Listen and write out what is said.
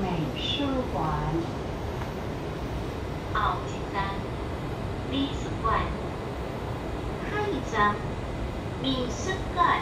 美术馆。奥吉丹，美术馆。下一站，美术馆。